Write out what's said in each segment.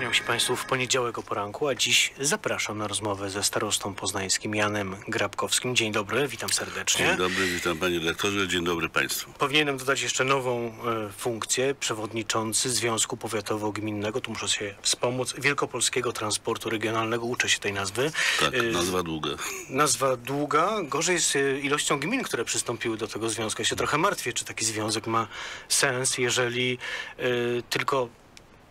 Kłaniam się Państwu w poniedziałek o poranku, a dziś zapraszam na rozmowę ze starostą poznańskim Janem Grabkowskim. Dzień dobry, witam serdecznie. Dzień dobry, witam panie rektorze, dzień dobry państwu. Powinienem dodać jeszcze nową e, funkcję, przewodniczący Związku Powiatowo-Gminnego, tu muszę się wspomóc, Wielkopolskiego Transportu Regionalnego, uczę się tej nazwy. Tak, E, nazwa długa. Nazwa długa, gorzej z e, ilością gmin, które przystąpiły do tego związku. Ja się trochę martwię, czy taki związek ma sens, jeżeli e, tylko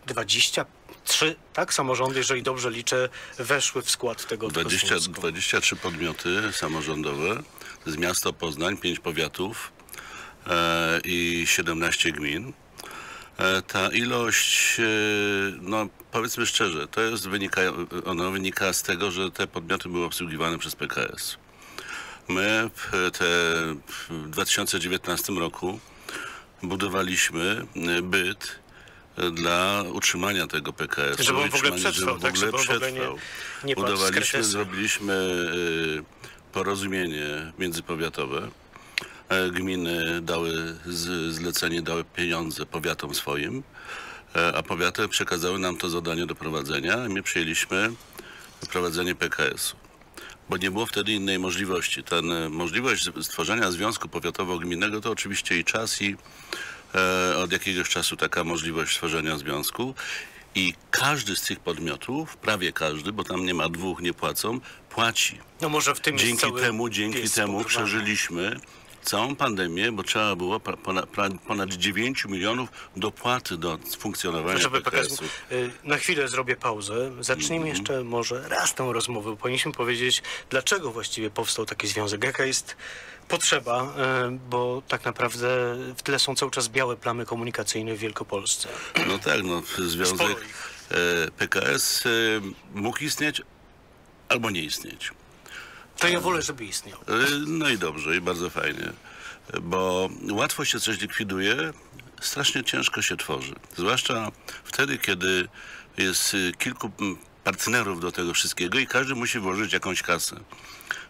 23, tak, samorządy, jeżeli dobrze liczę, weszły w skład tego, tego 20, związku. 23 podmioty samorządowe z miasta Poznań, 5 powiatów e, i 17 gmin. E, ta ilość, e, no powiedzmy szczerze, to jest wynika, ona wynika z tego, że te podmioty były obsługiwane przez PKS. My w, te, w 2019 roku budowaliśmy e, byt dla utrzymania tego PKS. Żeby on w ogóle przetrwał, tak, żeby on w ogóle nie- nie kretesem. zrobiliśmy e, porozumienie międzypowiatowe. E, Gminy dały zlecenie, dały pieniądze powiatom swoim, e, a powiaty przekazały nam to zadanie do prowadzenia my przyjęliśmy prowadzenie PKS-u bo nie było wtedy innej możliwości. Ten, e, możliwość stworzenia związku powiatowo-gminnego to oczywiście i czas, i od jakiegoś czasu taka możliwość stworzenia związku. I każdy z tych podmiotów, prawie każdy, bo tam nie ma dwóch, nie płacą, płaci. No może w tym Dzięki temu, dzięki temu przeżyliśmy całą pandemię, bo trzeba było ponad, pra- ponad 9 milionów dopłaty do funkcjonowania Żeby. PKS, y, na chwilę zrobię pauzę. Zacznijmy Mhm. jeszcze może raz tę rozmowę. Powinniśmy powiedzieć, dlaczego właściwie powstał taki związek, jaka jest potrzeba, y, bo tak naprawdę w tle są cały czas białe plamy komunikacyjne w Wielkopolsce. No tak, no związek ich. e, PKS e, mógł istnieć albo nie istnieć. To ja wolę, żeby istniał. E, No i dobrze, i bardzo fajnie, bo łatwo się coś likwiduje, strasznie ciężko się tworzy. Zwłaszcza wtedy, kiedy jest kilku partnerów do tego wszystkiego i każdy musi włożyć jakąś kasę.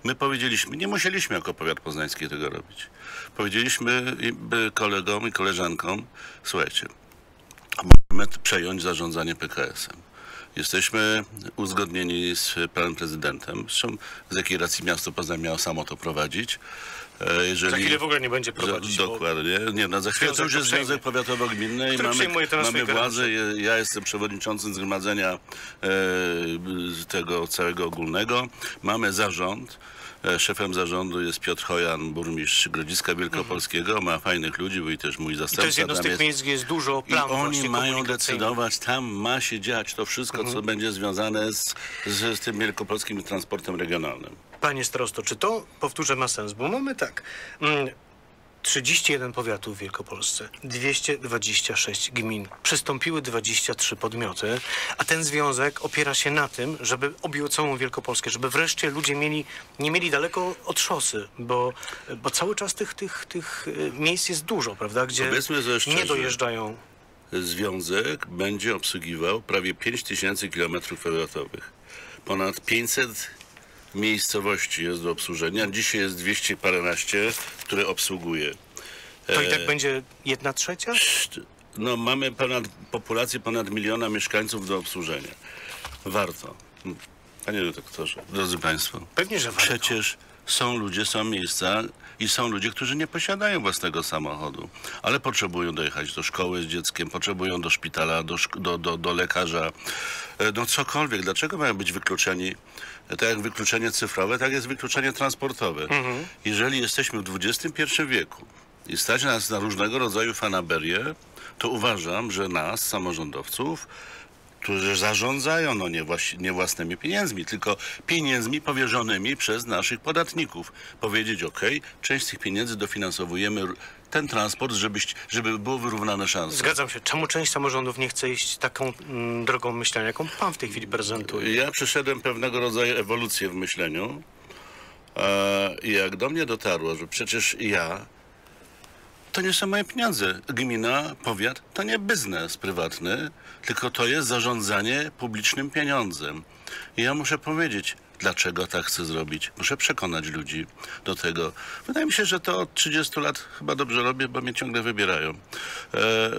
My powiedzieliśmy, nie musieliśmy jako powiat poznański tego robić. Powiedzieliśmy kolegom i koleżankom, słuchajcie, możemy przejąć zarządzanie PKS-em. Jesteśmy uzgodnieni z panem prezydentem, zresztą z jakiej racji miasto Poznań miało samo to prowadzić. E, Jeżeli... Za chwilę w ogóle nie będzie prowadzić. Dokładnie. Nie, no za chwilę to już jest Związek Powiatowo-Gminny i mamy, mamy władzę. Ja jestem przewodniczącym zgromadzenia e, tego całego ogólnego. Mamy zarząd. E, Szefem zarządu jest Piotr Hojan, burmistrz Grodziska Wielkopolskiego. Ma fajnych ludzi, był i też mój I zastępca. to jest jedno z tych miejsc, gdzie jest dużo i planów oni właśnie mają decydować, tam ma się dziać to wszystko, Mhm. co będzie związane z, z, z tym wielkopolskim transportem regionalnym. Panie starosto, czy to, powtórzę, ma sens? Bo mamy tak, mm, 31 powiatów w Wielkopolsce, 226 gmin, przystąpiły 23 podmioty, a ten związek opiera się na tym, żeby objął całą Wielkopolskę, żeby wreszcie ludzie mieli, nie mieli daleko od szosy, bo, bo cały czas tych, tych, tych y, miejsc jest dużo, prawda, gdzie nie dojeżdżają. Związek będzie obsługiwał prawie 5 tysięcy kilometrów kwadratowych. Ponad 500 miejscowości jest do obsłużenia. Dzisiaj jest 200 paręnaście, które obsługuje. To i E, tak będzie jedna trzecia? No, mamy ponad, populację ponad miliona mieszkańców do obsłużenia. Warto. Panie doktorze, drodzy Państwo, Pewnie, że warto. Przecież są ludzie, są miejsca i są ludzie, którzy nie posiadają własnego samochodu, ale potrzebują dojechać do szkoły z dzieckiem, potrzebują do szpitala, do, do, do, do lekarza, e, no cokolwiek. Dlaczego mają być wykluczeni? E, Tak jak wykluczenie cyfrowe, tak jest wykluczenie transportowe. Jeżeli jesteśmy w XXI wieku i stać nas na różnego rodzaju fanaberię, to uważam, że nas, samorządowców, którzy zarządzają no nie, nie własnymi pieniędzmi, tylko pieniędzmi powierzonymi przez naszych podatników. Powiedzieć, ok, część z tych pieniędzy dofinansowujemy ten transport, żeby, żeby było wyrównane szanse. Zgadzam się. Czemu część samorządów nie chce iść taką mm, drogą myślenia, jaką pan w tej chwili prezentuje? Ja przeszedłem pewnego rodzaju ewolucję w myśleniu e, i jak do mnie dotarło, że przecież ja to nie są moje pieniądze. Gmina, powiat to nie biznes prywatny, tylko to jest zarządzanie publicznym pieniądzem. I ja muszę powiedzieć, dlaczego tak chce zrobić. Muszę przekonać ludzi do tego. Wydaje mi się, że to od 30 lat chyba dobrze robię, bo mnie ciągle wybierają. E,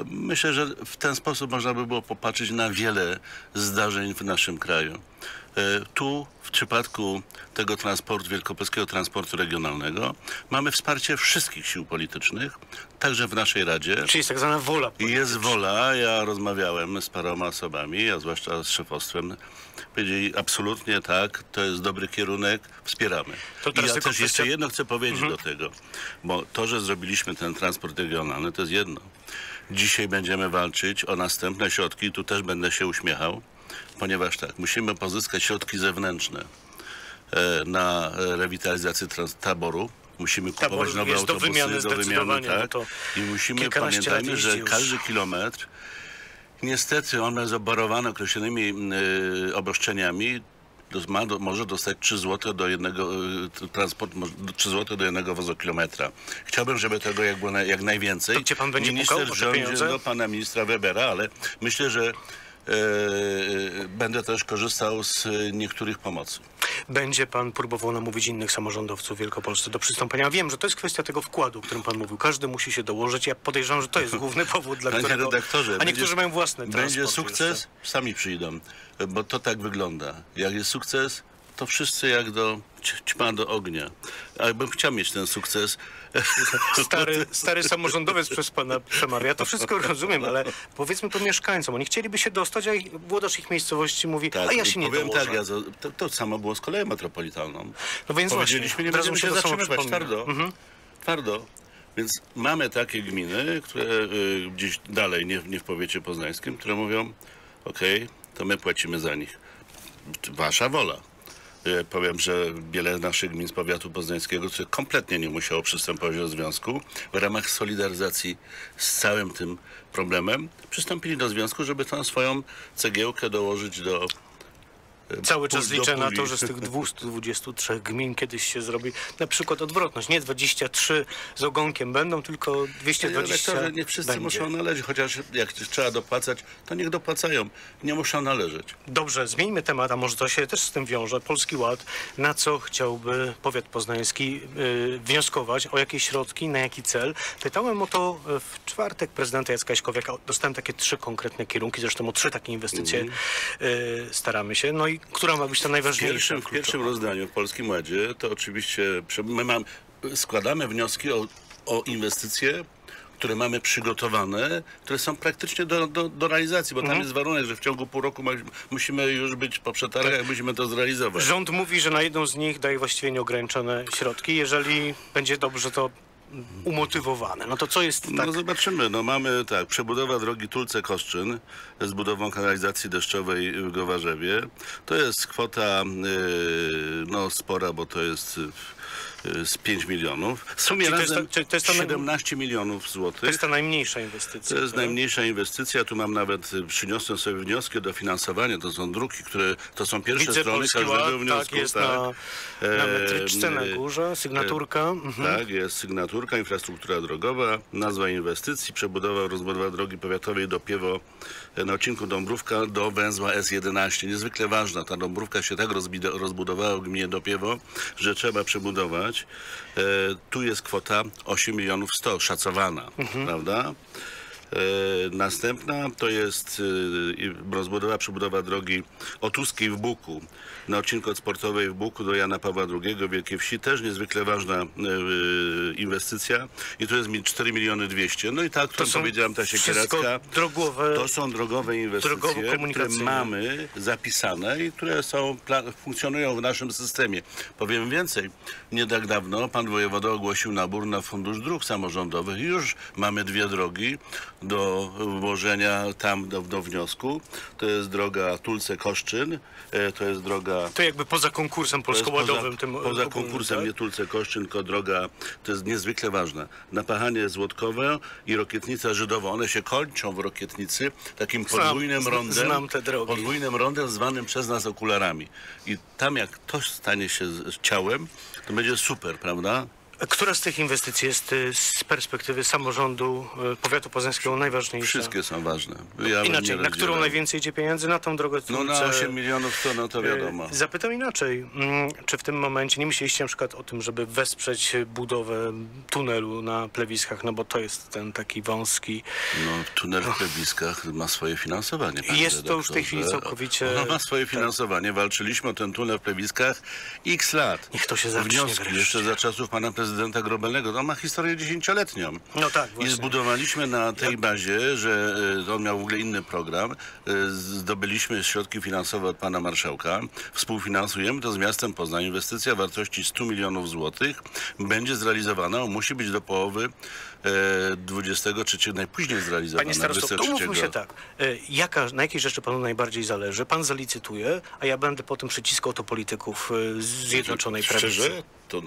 myślę, że w ten sposób można by było popatrzeć na wiele zdarzeń w naszym kraju. E, Tu w przypadku tego transportu, wielkopolskiego transportu regionalnego mamy wsparcie wszystkich sił politycznych, także w naszej Radzie. Czyli jest tak zwana wola. I Jest wola, ja rozmawiałem z paroma osobami, a zwłaszcza z szefostwem. Powiedzieli absolutnie tak, to jest dobry kierunek, wspieramy. To I teraz ja tylko też jeszcze kwestia- jedno chcę powiedzieć do tego, bo to, że zrobiliśmy ten transport regionalny, to jest jedno. Dzisiaj będziemy walczyć o następne środki i tu też będę się uśmiechał, ponieważ tak, musimy pozyskać środki zewnętrzne e, na e, rewitalizację taboru. Musimy Tabor kupować nowe jest do autobusy wymiany do wymiany, no tak. I musimy, pamiętajmy, że już. każdy kilometr Niestety on jest obarowany określonymi y, obostrzeniami. Ma, do, może dostać 3 zł do jednego, transport, może- do 3 zł do jednego wozokilometra. Chciałbym, żeby tego jak, było na, jak najwięcej. To gdzie pan będzie Minister pieniądze? do pana ministra Webera, ale myślę, że będę też korzystał z niektórych pomocy. Będzie pan próbował namówić innych samorządowców w Wielkopolsce do przystąpienia. Wiem, że to jest kwestia tego wkładu, o którym pan mówił. Każdy musi się dołożyć. Ja podejrzewam, że to jest główny powód, dla Panie którego... redaktorze, A niektórzy będzie- mają własny Będzie sukces, jeszcze. sami przyjdą, bo to tak wygląda. Jak jest sukces, to wszyscy jak do ćma do ognia. A bym chciał mieć ten sukces. Stary, stary samorządowiec przez pana przemawia. To wszystko rozumiem, ale powiedzmy to mieszkańcom. Oni chcieliby się dostać, a włodarz ich miejscowości mówi, a ja się nie powiem dołożę. tak, ja to, to samo było z koleją metropolitalną. No więc Powiedzieliśmy, nie będziemy się się zatrzymywać, twardo. Twardo. Więc mamy takie gminy, które y, gdzieś dalej, nie, nie w powiecie poznańskim, które mówią, okej, to my płacimy za nich. Wasza wola. Y, Powiem, że wiele naszych gmin z powiatu poznańskiego, które kompletnie nie musiało przystępować do związku, w ramach solidaryzacji z całym tym problemem, przystąpili do związku, żeby tą swoją cegiełkę dołożyć do Cały czas liczę na to, że z tych 223 gmin kiedyś się zrobi na przykład odwrotność. Nie 23 z ogonkiem będą, tylko Panie 220 redaktorze, nie wszyscy będzie. muszą należeć, chociaż jak trzeba dopłacać, to niech dopłacają. Nie muszą należeć. Dobrze, zmieńmy temat, a może to się też z tym wiąże. Polski Ład, na co chciałby powiat poznański y, wnioskować, o jakie środki, na jaki cel. Pytałem o to y, w czwartek prezydenta Jacka Jaśkowiaka. Dostałem takie trzy konkretne kierunki, zresztą o trzy takie inwestycje y, staramy się. No i która ma być ta najważniejsza? pierwszym, w pierwszym rozdaniu w Polskim Ładzie to oczywiście my mam, składamy wnioski o, o inwestycje, które mamy przygotowane, które są praktycznie do, do, do realizacji, bo tam jest warunek, że w ciągu pół roku ma, musimy już być po przetargach, musimy to zrealizować. Rząd mówi, że na jedną z nich daje właściwie nieograniczone środki. Jeżeli będzie dobrze to umotywowane, no to co jest tak? No zobaczymy. No mamy tak, przebudowa drogi Tulce-Koszczyn z budową kanalizacji deszczowej w Gowarzewie. To jest kwota yy, no spora, bo to jest z 5 milionów. W sumie Czyli to jest razem to jest naj- 17 milionów To złotych. jest ta najmniejsza inwestycja. To jest prawda? najmniejsza inwestycja. Tu mam nawet, y, przyniosłem sobie wnioski o dofinansowanie. To są druki, które, to są pierwsze Widzę strony Polski każdego Ład, wniosku. tak, jest na, na metryczce na E, górze, sygnaturka. Mhm. tak, jest sygnaturka, infrastruktura drogowa, nazwa inwestycji, przebudowa, rozbudowa drogi powiatowej do Piewo e, na odcinku Dąbrówka do węzła S11. Niezwykle ważna. Ta Dąbrówka się tak rozbudowała w gminie Dopiewo, że trzeba przebudować. E, tu jest kwota 8 milionów 100 szacowana, prawda? E, następna to jest e, rozbudowa, przebudowa drogi Otuskiej w Buku na odcinku od Sportowej w Buku do Jana Pawła II Wielkiej Wsi. Też niezwykle ważna e, inwestycja i to jest mi 4 miliony 200. No i ta, którą powiedziałem, ta siekieracka. drogowe. To są drogowe inwestycje, które mamy zapisane i które są, funkcjonują w naszym systemie. Powiem więcej. Nie tak dawno pan wojewoda ogłosił nabór na Fundusz Dróg Samorządowych i już mamy dwie drogi do włożenia tam do, do wniosku. To jest droga Tulce-Koszczyn, e, to jest droga To jakby poza konkursem polskoładowym. Poza, tym poza ogólnym, konkursem tak? nie Tulce Koszczyn, tylko droga, to jest niezwykle ważne. Napachanie Złotkowe i Rokietnica Żydowa, one się kończą w Rokietnicy takim Znam- podwójnym zna- rondem. znam te drogi. Podwójnym rondem zwanym przez nas okularami. I tam jak to stanie się z z ciałem, to będzie super, prawda? Która z tych inwestycji jest y, z perspektywy samorządu y, powiatu poznańskiego najważniejsza? Wszystkie są ważne. Ja Inaczej, na którą najwięcej idzie pieniędzy? Na tą drogę No na Trójce, 8 milionów to, no to wiadomo. Y, Zapytam inaczej. Mm, Czy w tym momencie nie myśleliście na przykład o tym, żeby wesprzeć budowę tunelu na plewiskach, no bo to jest ten taki wąski. No, tunel w Plebiskach ma swoje finansowanie. Jest to już w tej chwili redaktorze. całkowicie- Ono ma swoje tak. finansowanie. Walczyliśmy o ten tunel w Plebiskach x lat. Niech to się zacznie Wnioski wreszcie. jeszcze za czasów pana prezydenta Grobelnego. To ma historię dziesięcioletnią. No tak, I właśnie. zbudowaliśmy na tej bazie, że e, on miał w ogóle inny program. e, Zdobyliśmy środki finansowe od pana marszałka. Współfinansujemy to z miastem Poznań. Inwestycja wartości 100 milionów złotych będzie zrealizowana. Musi być do połowy e, 23, najpóźniej zrealizowana. Panie starosto, to 23. umówmy się tak. Jaka, na jakiej rzeczy panu najbardziej zależy? Pan zalicytuje, a ja będę potem przyciskał to polityków z Zjednoczonej Prawicy. Szczerze, to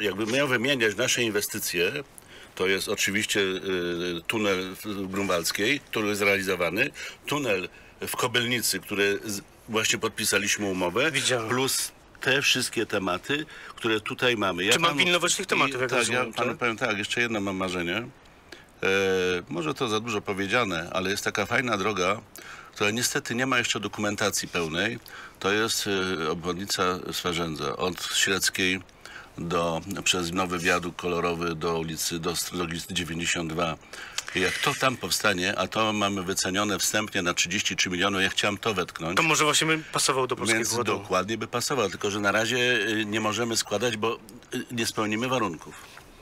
jakbym miał wymieniać nasze inwestycje, to jest oczywiście y, tunel w Grunwaldzkiej, który jest realizowany, tunel w Kobylnicy, który właśnie podpisaliśmy umowę, Widziałem. plus te wszystkie tematy, które tutaj mamy. Ja Czy mam pilnować tych tematów, jak Tak, ja panu powiem tak, jeszcze jedno mam marzenie. E, może to za dużo powiedziane, ale jest taka fajna droga, która niestety nie ma jeszcze dokumentacji pełnej. To jest e, obwodnica Swarzędza od Średzkiej do, przez nowy wiaduk kolorowy do ulicy, do drogi 92. I Jak to tam powstanie, a to mamy wycenione wstępnie na 33 miliony, ja chciałem to wetknąć. To może właśnie bym pasował do Polskiego Więc Ładu. dokładnie by pasował, tylko że na razie y, nie możemy składać, bo y, nie spełnimy warunków.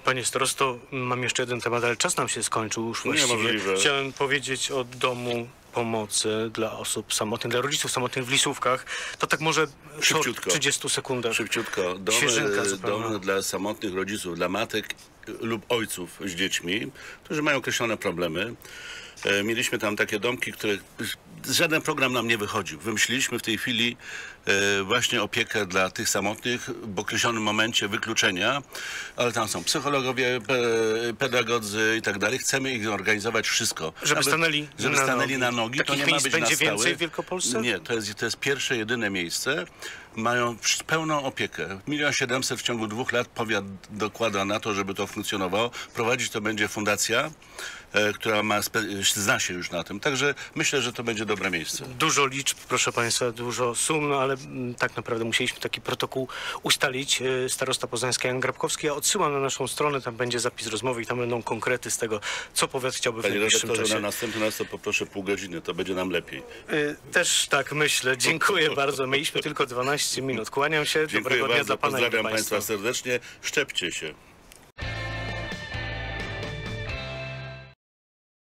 Panie starosto, mam jeszcze jeden temat, ale czas nam się skończył już właściwie. Niemożliwe. Chciałem powiedzieć o domu pomocy dla osób samotnych, dla rodziców samotnych w Lisówkach. To tak może w Szybciutko. 30 sekundach. Szybciutko, domy, domy dla samotnych rodziców, dla matek lub ojców z dziećmi, którzy mają określone problemy. E, Mieliśmy tam takie domki, które żaden program nam nie wychodził. Wymyśliliśmy w tej chwili e, właśnie opiekę dla tych samotnych w określonym momencie wykluczenia, ale tam są psychologowie, pe, pedagodzy i tak dalej. Chcemy ich organizować wszystko. Żeby stanęli żeby na stanęli nogi. na nogi. To Takich nie ma być będzie na więcej w Wielkopolsce? Nie, to jest, to jest pierwsze, jedyne miejsce. Mają pełną opiekę. Milion siedemset w ciągu dwóch lat powiat dokłada na to, żeby to funkcjonowało. Prowadzić to będzie fundacja, która ma zna się już na tym. Także myślę, że to będzie dobre miejsce. Dużo liczb, proszę Państwa, dużo sum, no ale mm, tak naprawdę musieliśmy taki protokół ustalić. E, Starosta poznański Jan Grabkowski. Ja odsyłam na naszą stronę, tam będzie zapis rozmowy i tam będą konkrety z tego, co powiat chciałby w Panie najbliższym redaktorze, czasie. na następny raz to poproszę pół godziny, to będzie nam lepiej. Y, Też tak myślę. Dziękuję bardzo. Mieliśmy tylko 12 minut. Kłaniam się. Dziękuję Dobrego dnia bardzo, dla Pana pozdrawiam. Państwa serdecznie. Szczepcie się.